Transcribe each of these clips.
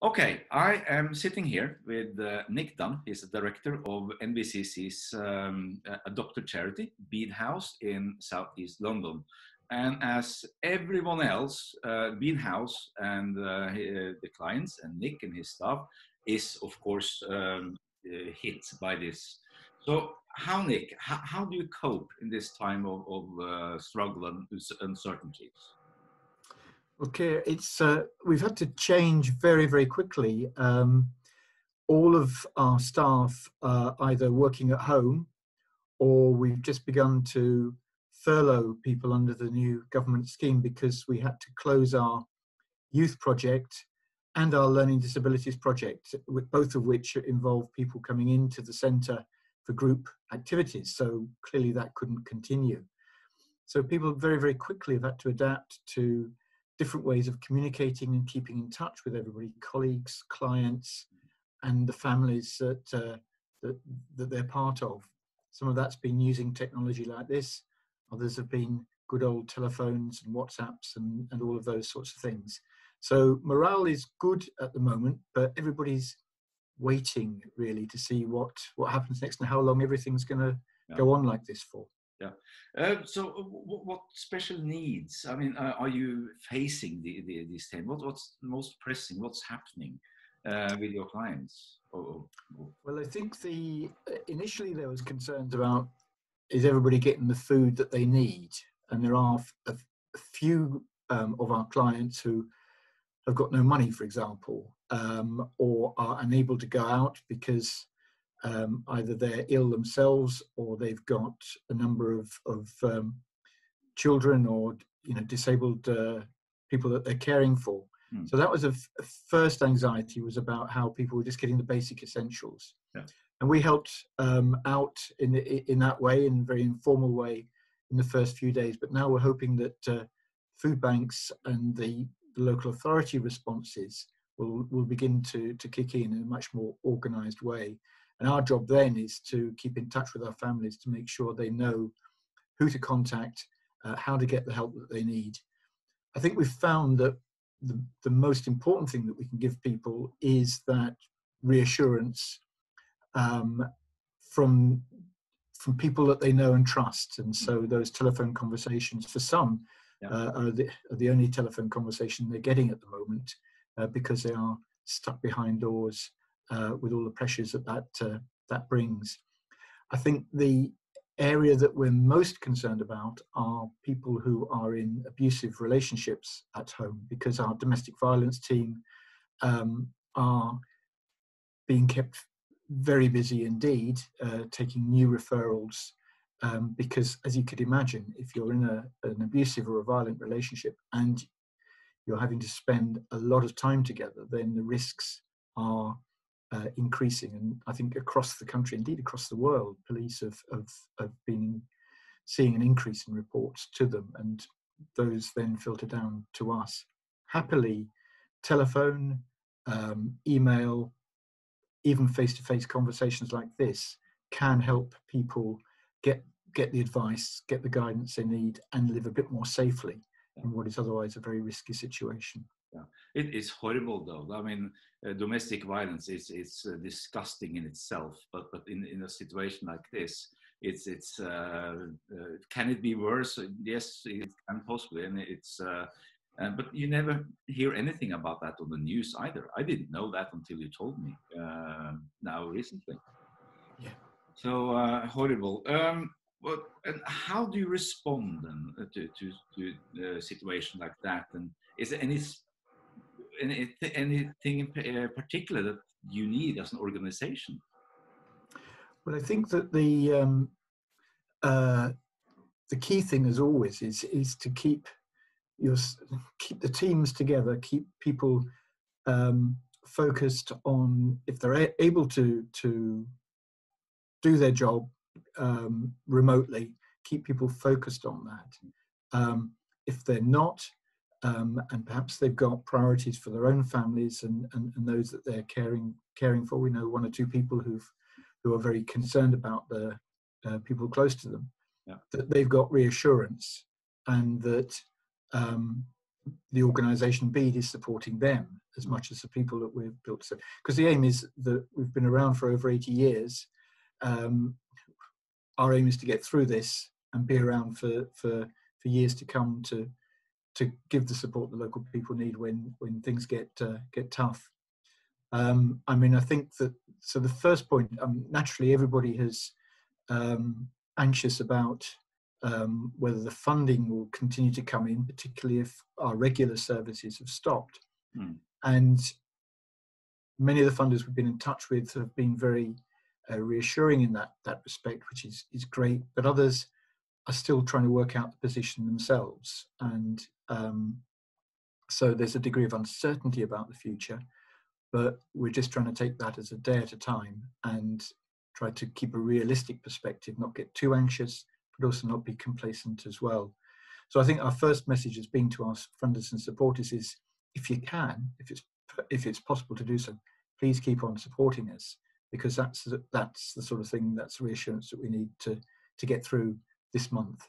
Okay, I am sitting here with uh, Nick Dunne. He's the director of NBCC's um, adopted charity, Bede House, in southeast London. And as everyone else, uh, Bede House and uh, the clients and Nick and his staff is, of course, um, uh, hit by this. So, how, Nick, how, how, do you cope in this time of, of uh, struggle and uncertainties? Okay, it's uh, we've had to change very, very quickly. Um, all of our staff are either working at home or we've just begun to furlough people under the new government scheme because we had to close our youth project and our learning disabilities project, both of which involve people coming into the centre for group activities. So clearly that couldn't continue. So people very, very quickly have had to adapt to different ways of communicating and keeping in touch with everybody, colleagues, clients, and the families that, uh, that, that they're part of. Some of that's been using technology like this. Others have been good old telephones and WhatsApps and, and all of those sorts of things. So morale is good at the moment, but everybody's waiting really to see what what happens next and how long everything's going to yeah. go on like this for. Yeah. Uh, so, uh, what special needs? I mean, uh, are you facing the, the, these things? What, what's most pressing? What's happening uh, with your clients? Oh, oh. Well, I think the uh, initially there was concerns about is everybody getting the food that they need, and there are a, a few um, of our clients who have got no money, for example, um, or are unable to go out because um, either they're ill themselves or they've got a number of, of um, children or you know disabled uh, people that they're caring for. Mm. So that was a, f- first anxiety was about how people were just getting the basic essentials, yeah. and we helped um, out in in that way in a very informal way in the first few days. But now we're hoping that uh, food banks and the, the local authority responses will will begin to to kick in in a much more organised way and our job then is to keep in touch with our families to make sure they know who to contact, uh, how to get the help that they need. I think we've found that the, the most important thing that we can give people is that reassurance um, from from people that they know and trust. And so those telephone conversations, for some, yeah. uh, are, the, are the only telephone conversation they're getting at the moment uh, because they are stuck behind doors uh, with all the pressures that that, uh, that brings. I think the area that we're most concerned about are people who are in abusive relationships at home because our domestic violence team um, are being kept very busy indeed, uh, taking new referrals. Um, because, as you could imagine, if you're in a, an abusive or a violent relationship and you're having to spend a lot of time together, then the risks are uh, increasing. And I think across the country, indeed across the world, police have, have, have been seeing an increase in reports to them, and those then filter down to us. Happily, telephone, um, email, even face to face conversations like this can help people get get the advice, get the guidance they need, and live a bit more safely in what is otherwise a very risky situation. Yeah, it is horrible though. I mean, uh, domestic violence is it's uh, disgusting in itself, but but in in a situation like this, it's it's uh, uh can it be worse? Yes, it can possibly, and it's. Uh, but you never hear anything about that on the news either. I didn't know that until you told me now recently. Yeah. So horrible. Um, but and how do you respond then to to, to a situation like that? And is there any any, anything in particular that you need as an organization? Well, I think that the um, uh, the key thing, as always, is is to keep your keep the teams together, keep people um, focused on if they're able to to do their job um, remotely, keep people focused on that. Um, if they're not, um, and perhaps they've got priorities for their own families and, and, and, those that they're caring caring for. We know one or two people who've who are very concerned about the uh, people close to them. Yeah. That they've got reassurance and that um, the organisation Bede is supporting them as much as the people that we've built. So, because the aim is that we've been around for over 80 years. Um, our aim is to get through this and be around for for for years to come to to give the support the local people need when when things get uh, get tough. Um, I mean, I think that so. The first point, um, naturally, everybody has um, anxious about um, whether the funding will continue to come in, particularly if our regular services have stopped. Mm. And many of the funders we've been in touch with have been very uh, reassuring in that that respect, which is is great. But others are still trying to work out the position themselves, and um, so there's a degree of uncertainty about the future. But we're just trying to take that as a day at a time and try to keep a realistic perspective, not get too anxious, but also not be complacent as well. So I think our first message has been to our funders and supporters is if you can, if it's if it's possible to do so, please keep on supporting us because that's that's the sort of thing that's reassurance that we need to to get through this month.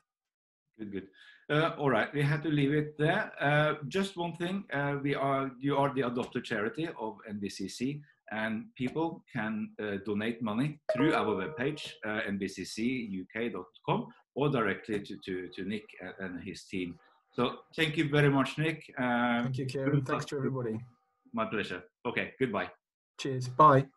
Good, good. Uh, all right, we have to leave it there. Uh, just one thing: uh, we are you are the adopted charity of NBCC, and people can uh, donate money through our webpage, uh, nbccuk.com, or directly to, to, to Nick and his team. So thank you very much, Nick. Uh, thank you, Kyrre. Thanks to everybody. My pleasure. Okay, goodbye. Cheers. Bye.